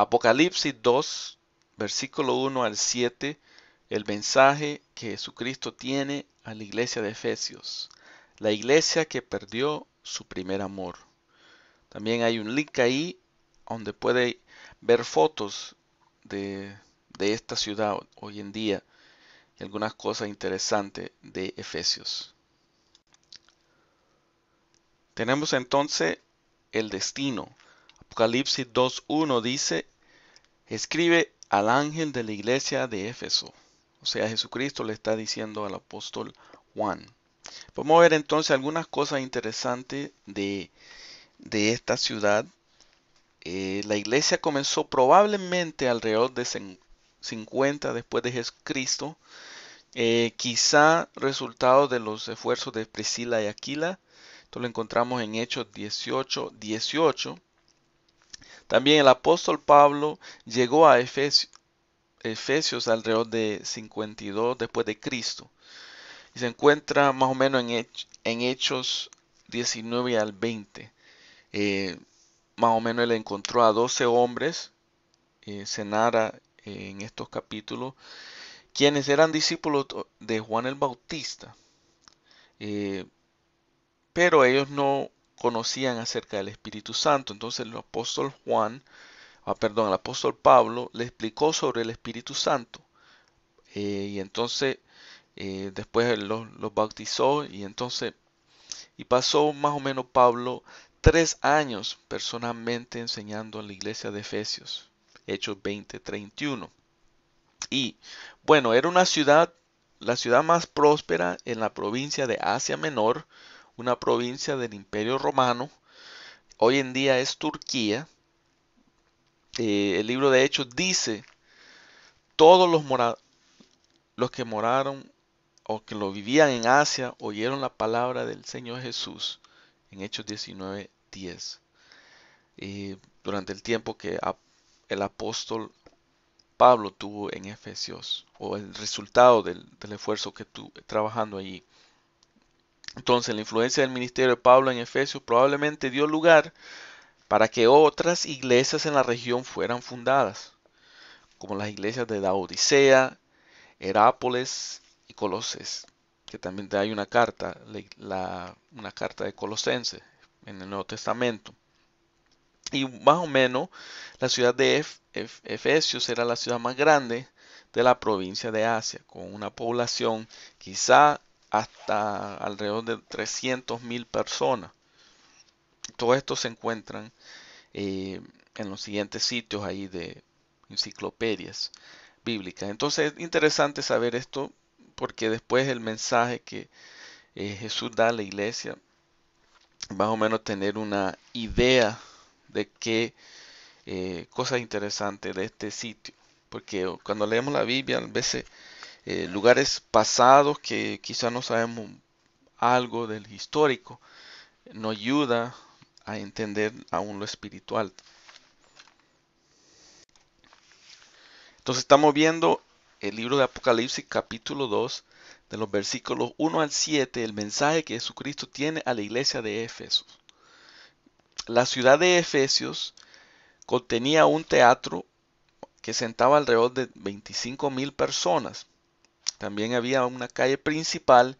Apocalipsis 2, versículo 1 al 7, el mensaje que Jesucristo tiene a la iglesia de Efesios, la iglesia que perdió su primer amor. También hay un link ahí donde puede ver fotos de, de esta ciudad hoy en día y algunas cosas interesantes de Efesios. Tenemos entonces el destino. Apocalipsis 2.1 dice, escribe al ángel de la iglesia de Éfeso. O sea, Jesucristo le está diciendo al apóstol Juan. A ver entonces algunas cosas interesantes de, de esta ciudad. Eh, la iglesia comenzó probablemente alrededor de 50 después de Jesucristo. Eh, quizá resultado de los esfuerzos de Priscila y Aquila. Esto lo encontramos en Hechos 18, 18. También el apóstol Pablo llegó a Efesios, alrededor de 52 después de Cristo. Y se encuentra más o menos en, Hechos 19 al 20. Eh, más o menos él encontró a 12 hombres, eh, se narra en estos capítulos, quienes eran discípulos de Juan el Bautista. Eh, pero ellos no conocían acerca del Espíritu Santo. Entonces el apóstol Juan, ah, perdón, el apóstol Pablo le explicó sobre el Espíritu Santo. Eh, y entonces eh, después los, bautizó y entonces y pasó más o menos Pablo tres años personalmente enseñando en la iglesia de Efesios, Hechos 20, 31. Y bueno, era una ciudad, la ciudad más próspera en la provincia de Asia Menor, una provincia del Imperio Romano. Hoy en día es Turquía. Eh, el libro de Hechos dice, todos los, los que moraron o que lo vivían en Asia oyeron la palabra del Señor Jesús en Hechos 19, 10. Eh, durante el tiempo que el apóstol Pablo tuvo en Efesios, o el resultado del, esfuerzo que tuvo trabajando allí. Entonces, la influencia del ministerio de Pablo en Efesios probablemente dio lugar para que otras iglesias en la región fueran fundadas, como las iglesias de Odisea, Herápolis y Coloses, que también hay una carta, una carta de Colosenses en el Nuevo Testamento. Y más o menos la ciudad de Efesios era la ciudad más grande de la provincia de Asia, con una población quizá hasta alrededor de 300 mil personas. Todo esto se encuentran eh, en los siguientes sitios ahí de enciclopedias bíblicas. Entonces es interesante saber esto porque después el mensaje que eh, Jesús da a la iglesia, más o menos tener una idea de qué eh, cosas interesantes de este sitio. Porque cuando leemos la Biblia, a veces eh, lugares pasados que quizás no sabemos algo del histórico, nos ayuda a entender aún lo espiritual. Entonces estamos viendo el libro de Apocalipsis capítulo 2, de los versículos 1 al 7, el mensaje que Jesucristo tiene a la iglesia de Éfeso. La ciudad de Efesios contenía un teatro que sentaba alrededor de 25 mil personas. También había una calle principal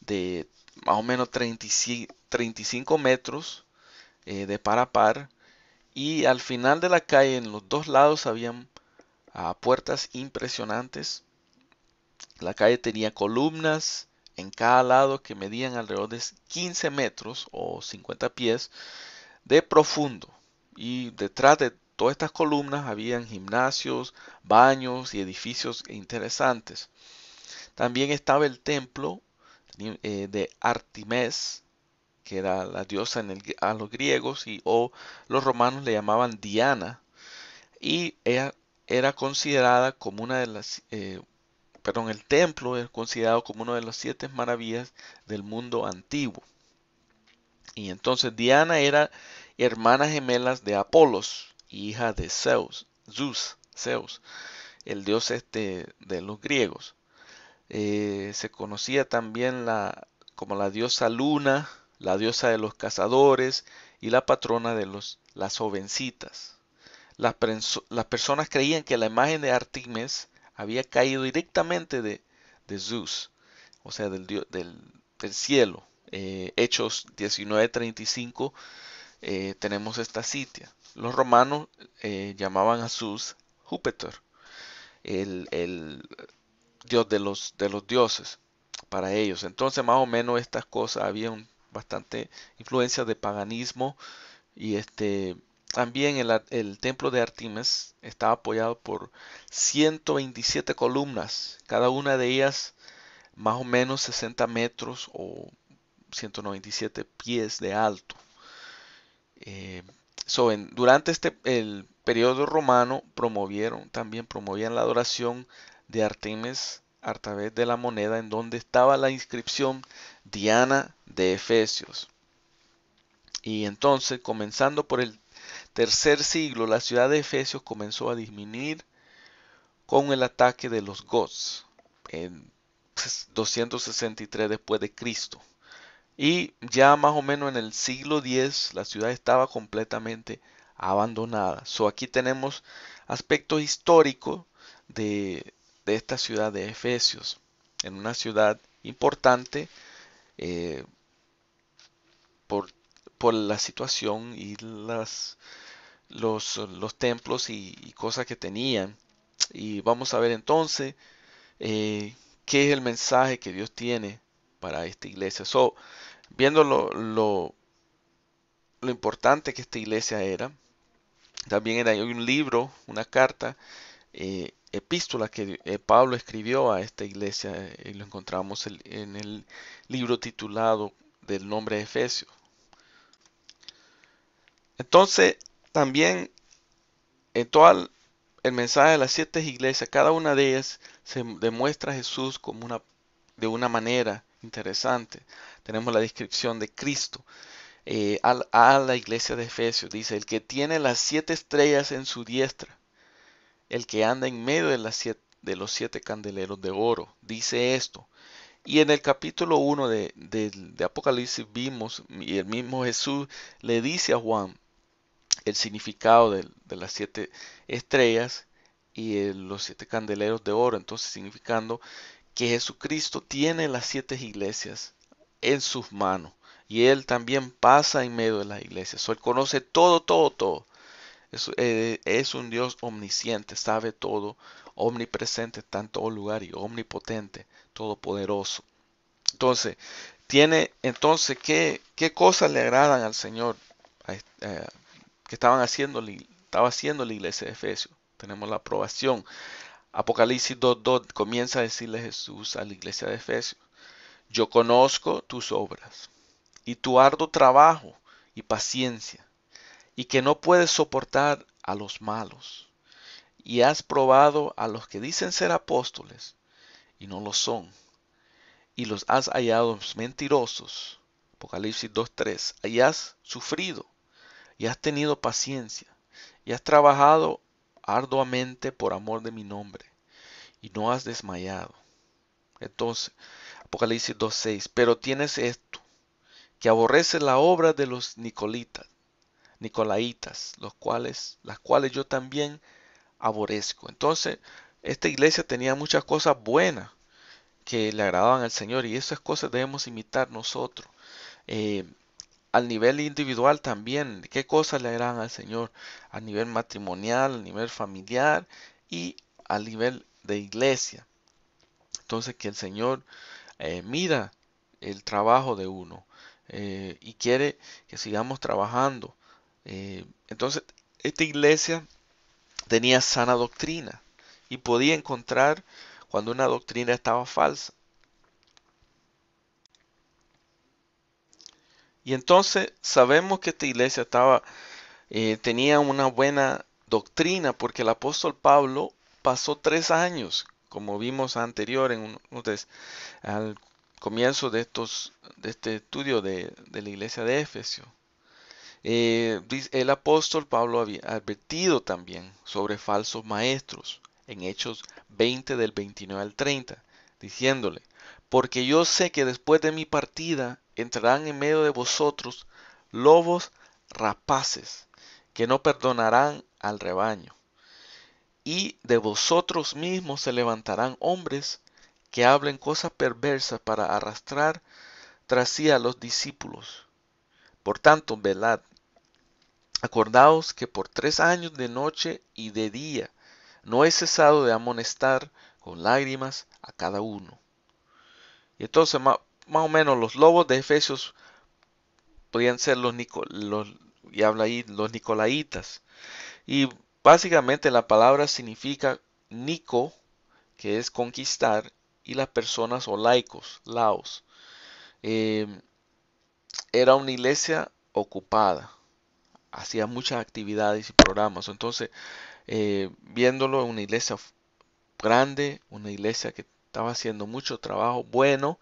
de más o menos 35 metros eh, de par a par y al final de la calle en los dos lados habían ah, puertas impresionantes. La calle tenía columnas en cada lado que medían alrededor de 15 metros o 50 pies de profundo. Y detrás de todas estas columnas habían gimnasios, baños y edificios interesantes. También estaba el templo eh, de Artemis, que era la diosa en el, a los griegos y o los romanos le llamaban Diana. Y ella era considerada como una de las, eh, perdón, el templo es considerado como una de las siete maravillas del mundo antiguo. Y entonces Diana era hermana gemela de Apolos, hija de Zeus, Zeus, Zeus, el dios este de los griegos. Eh, se conocía también la, como la diosa Luna, la diosa de los cazadores y la patrona de los, las jovencitas. las, personas creían que la imagen de Artemis había caído directamente de, Zeus, o sea, del, del, del cielo. Eh, Hechos 19:35 eh, tenemos esta cita. Los romanos eh, llamaban a Zeus Júpiter, el, el, dios de los, de los dioses para ellos. Entonces más o menos estas cosas había un, bastante influencia de paganismo y este también el, templo de Artemis estaba apoyado por 127 columnas, cada una de ellas más o menos 60 metros o 197 pies de alto. Eh, durante este el periodo romano promovieron también promovían la adoración de Artemis a través de la moneda en donde estaba la inscripción Diana de Efesios. Y entonces, comenzando por el tercer siglo, la ciudad de Efesios comenzó a disminuir con el ataque de los Goths en 263 después de Cristo. Y ya más o menos en el siglo X la ciudad estaba completamente abandonada. So aquí tenemos aspectos históricos de, esta ciudad de Efesios, en una ciudad importante eh, por, la situación y las, los, los templos y, cosas que tenían. Y vamos a ver entonces eh, qué es el mensaje que Dios tiene para esta iglesia. Viendo lo, importante que esta iglesia era, también hay un libro, una carta, eh, epístola que eh, Pablo escribió a esta iglesia eh, y lo encontramos en el libro titulado del nombre de Efesios. Entonces, también en todo el mensaje de las siete iglesias, cada una de ellas se demuestra a Jesús como una, de una manera interesante. Tenemos la descripción de Cristo eh, a, la iglesia de Efesios. Dice, el que tiene las siete estrellas en su diestra, el que anda en medio de, los siete candeleros de oro, dice esto. Y en el capítulo 1 de, de, Apocalipsis vimos, y el mismo Jesús le dice a Juan el significado de, las siete estrellas y los siete candeleros de oro, entonces significando que Jesucristo tiene las siete iglesias en sus manos y Él también pasa en medio de las iglesias. él conoce todo, todo, todo. Es, eh, es, un Dios omnisciente, sabe todo, omnipresente, está en todo lugar y omnipotente, todopoderoso. Entonces, tiene, entonces, ¿qué, qué cosas le agradan al Señor eh, que estaban haciendo, estaba haciendo la iglesia de Efesios? Tenemos la aprobación. Apocalipsis 2.2 comienza a decirle Jesús a la iglesia de Efesios, yo conozco tus obras y tu arduo trabajo y paciencia, y que no puedes soportar a los malos, y has probado a los que dicen ser apóstoles y no lo son, y los has hallado mentirosos. Apocalipsis 2.3. Y has sufrido, y has tenido paciencia, y has trabajado arduamente por amor de mi nombre, y no has desmayado. Entonces, Apocalipsis 2.6, pero tienes esto, que aborrece la obra de los Nicolitas, Nicolaitas, los cuales, las cuales yo también aborrezco. Entonces, esta iglesia tenía muchas cosas buenas que le agradaban al Señor y esas cosas debemos imitar nosotros. Eh, al nivel individual también, qué cosas le agradan al Señor, a nivel matrimonial, a nivel familiar y a nivel de iglesia. Entonces que el Señor eh, mira el trabajo de uno eh, y quiere que sigamos trabajando. Eh, entonces esta iglesia tenía sana doctrina y podía encontrar cuando una doctrina estaba falsa. Y entonces sabemos que esta iglesia estaba, eh, tenía una buena doctrina porque el apóstol Pablo pasó tres años, como vimos anterior al comienzo de, estos, de este estudio de, la iglesia de Efesio. Eh, el apóstol Pablo había advertido también sobre falsos maestros en Hechos 20 del 29 al 30, diciéndole, porque yo sé que después de mi partida entrarán en medio de vosotros lobos rapaces, que no perdonarán al rebaño. Y de vosotros mismos se levantarán hombres que hablen cosas perversas para arrastrar tras sí a los discípulos. Por tanto, velad. Acordaos que por tres años de noche y de día no he cesado de amonestar con lágrimas a cada uno. Y entonces, más, o menos, los lobos de Efesios podían ser los, los y habla ahí, los nicolaitas. Y básicamente la palabra significa Nico, que es conquistar, y las personas o laicos, laos. Eh, era una iglesia ocupada, hacía muchas actividades y programas. Entonces, eh, viéndolo una iglesia grande, una iglesia que estaba haciendo mucho trabajo bueno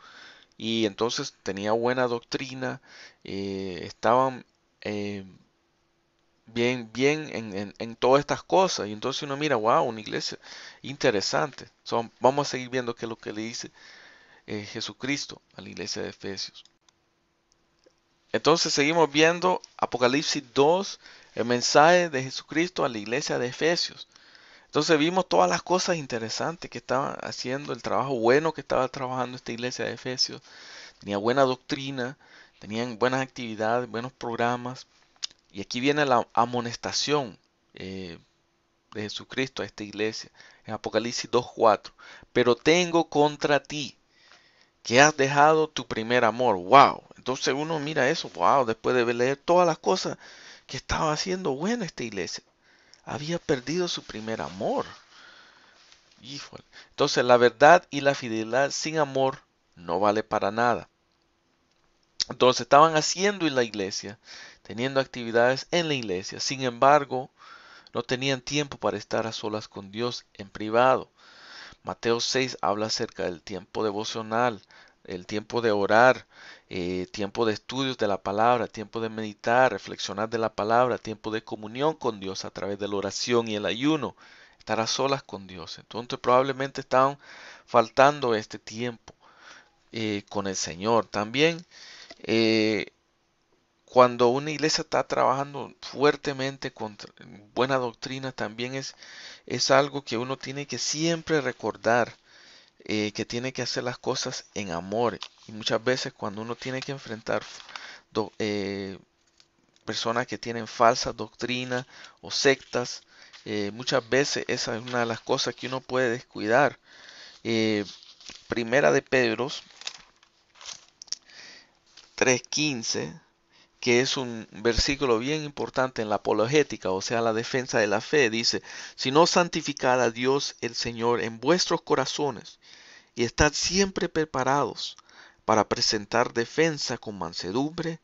y entonces tenía buena doctrina, eh, estaban eh, bien, bien en, en, todas estas cosas. Y entonces uno mira, wow, una iglesia interesante. vamos a seguir viendo qué es lo que le dice eh, Jesucristo a la iglesia de Efesios. Entonces seguimos viendo Apocalipsis 2, el mensaje de Jesucristo a la iglesia de Efesios. Entonces vimos todas las cosas interesantes que estaba haciendo, el trabajo bueno que estaba trabajando esta iglesia de Efesios. Tenía buena doctrina, tenían buenas actividades, buenos programas. Y aquí viene la amonestación eh, de Jesucristo a esta iglesia en Apocalipsis 2.4. Pero tengo contra ti que has dejado tu primer amor. ¡Wow! Entonces uno mira eso, wow, después de leer todas las cosas que estaba haciendo buena esta iglesia había perdido su primer amor. Entonces la verdad y la fidelidad sin amor no vale para nada. Entonces estaban haciendo en la iglesia, teniendo actividades en la iglesia, sin embargo, no tenían tiempo para estar a solas con Dios en privado. Mateo 6 habla acerca del tiempo devocional, el tiempo de orar, eh, tiempo de estudios de la palabra, tiempo de meditar, reflexionar de la palabra, tiempo de comunión con Dios a través de la oración y el ayuno, estar a solas con Dios. Entonces probablemente estaban faltando este tiempo eh, con el Señor. También eh, cuando una iglesia está trabajando fuertemente con buena doctrina, también es, es algo que uno tiene que siempre recordar eh, que tiene que hacer las cosas en amor. Y muchas veces cuando uno tiene que enfrentar eh, personas que tienen falsa doctrina o sectas, muchas veces esa es una de las cosas que uno puede descuidar. primera de Pedro 3.15 que es un versículo bien importante en la apologética, o sea, la defensa de la fe, dice, si no santificad a Dios el Señor en vuestros corazones y estad siempre preparados para presentar defensa con mansedumbre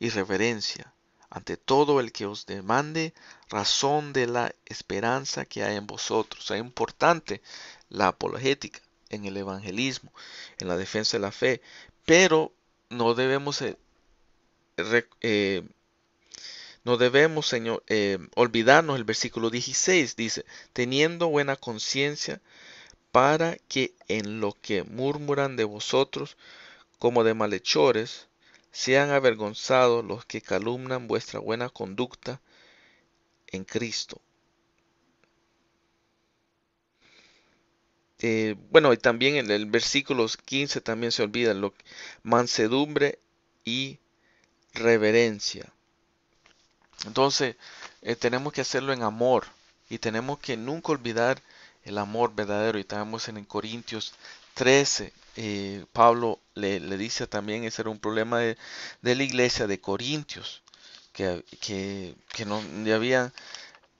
y reverencia ante todo el que os demande razón de la esperanza que hay en vosotros. Es importante la apologética en el evangelismo, en la defensa de la fe, pero no debemos eh, eh, no debemos, Señor, eh, olvidarnos. El versículo 16 dice, teniendo buena conciencia para que en lo que murmuran de vosotros como de malhechores, sean avergonzados los que calumnan vuestra buena conducta en Cristo. Eh, bueno, y también en el versículo 15 también se olvida lo mansedumbre y reverencia. Entonces, eh, tenemos que hacerlo en amor y tenemos que nunca olvidar el amor verdadero. Y tenemos en Corintios 13, eh, Pablo le, dice también, ese era un problema de, la iglesia de Corintios, que, que, no había,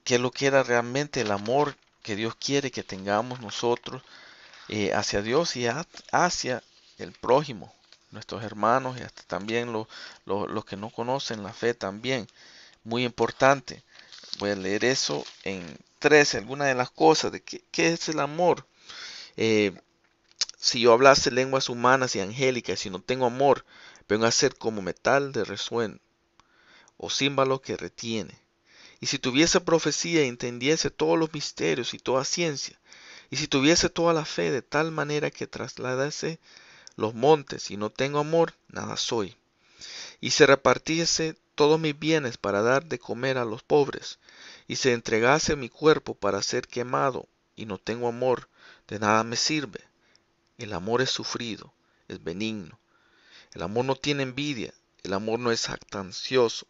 que lo que era realmente el amor que Dios quiere que tengamos nosotros eh, hacia Dios y hacia el prójimo nuestros hermanos y hasta también los, que no conocen la fe también. Muy importante. Voy a leer eso en 13, algunas de las cosas de qué, es el amor. Eh, si yo hablase lenguas humanas y angélicas y no tengo amor, vengo a ser como metal de resueno o címbalo que retiene. Y si tuviese profecía y entendiese todos los misterios y toda ciencia, y si tuviese toda la fe de tal manera que trasladase los montes y no tengo amor, nada soy. Y si repartiese todos mis bienes para dar de comer a los pobres, y se entregase mi cuerpo para ser quemado, y no tengo amor, de nada me sirve. El amor es sufrido, es benigno. El amor no tiene envidia, el amor no es jactancioso,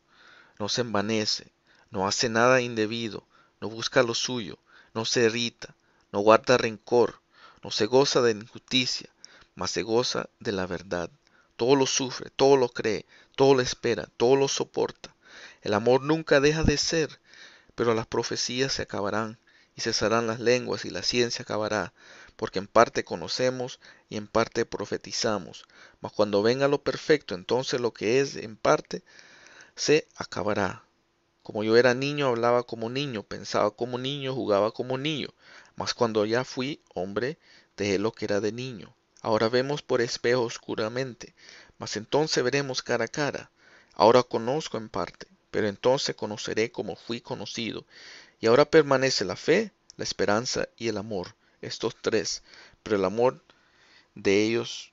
no se envanece, no hace nada indebido, no busca lo suyo, no se irrita, no guarda rencor, no se goza de injusticia, mas se goza de la verdad. Todo lo sufre, todo lo cree, todo lo espera, todo lo soporta. El amor nunca deja de ser, pero las profecías se acabarán, y cesarán las lenguas, y la ciencia acabará, porque en parte conocemos y en parte profetizamos. Mas cuando venga lo perfecto, entonces lo que es en parte se acabará. Como yo era niño, hablaba como niño, pensaba como niño, jugaba como niño. Mas cuando ya fui hombre, dejé lo que era de niño. Ahora vemos por espejo oscuramente, mas entonces veremos cara a cara. Ahora conozco en parte, pero entonces conoceré como fui conocido. Y ahora permanece la fe, la esperanza y el amor, estos tres, pero el amor de ellos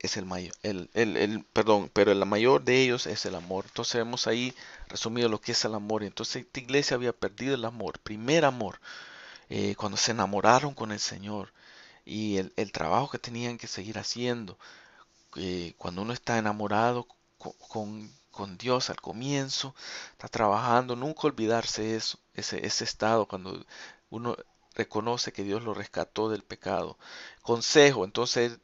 es el mayor, el, el, perdón, pero el mayor de ellos es el amor. Entonces vemos ahí resumido lo que es el amor. Entonces esta iglesia había perdido el amor, primer amor, eh, cuando se enamoraron con el Señor y el, el trabajo que tenían que seguir haciendo. Eh, cuando uno está enamorado con, con, Dios al comienzo, está trabajando, nunca olvidarse eso, ese, ese estado cuando uno reconoce que Dios lo rescató del pecado. Consejo, entonces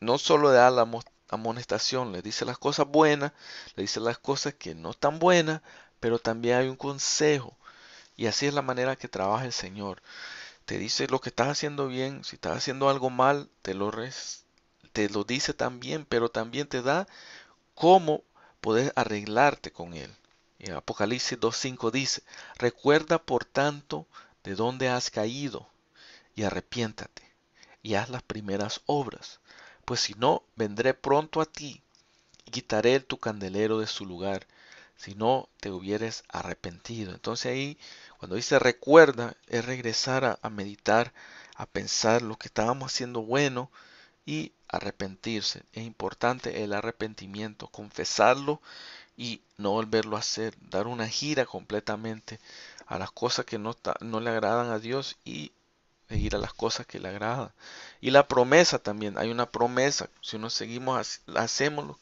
no solo le da la amonestación, le dice las cosas buenas, le dice las cosas que no están buenas, pero también hay un consejo. Y así es la manera que trabaja el Señor. Te dice lo que estás haciendo bien, si estás haciendo algo mal, te lo, te lo dice también, pero también te da cómo poder arreglarte con Él. En Apocalipsis 2.5 dice, recuerda por tanto de dónde has caído y arrepiéntate y haz las primeras obras pues si no, vendré pronto a ti y quitaré tu candelero de su lugar, si no te hubieres arrepentido. Entonces ahí, cuando dice recuerda, es regresar a, meditar, a pensar lo que estábamos haciendo bueno y arrepentirse. Es importante el arrepentimiento, confesarlo y no volverlo a hacer, dar una gira completamente a las cosas que no, no le agradan a Dios y ir a las cosas que le agradan. Y la promesa también, hay una promesa, si no seguimos, hacemos,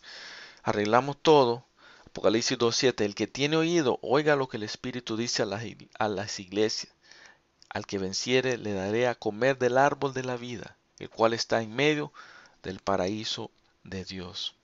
arreglamos todo. Apocalipsis 2.7, el que tiene oído, oiga lo que el Espíritu dice a las, a las iglesias. Al que venciere le daré a comer del árbol de la vida, el cual está en medio del paraíso de Dios.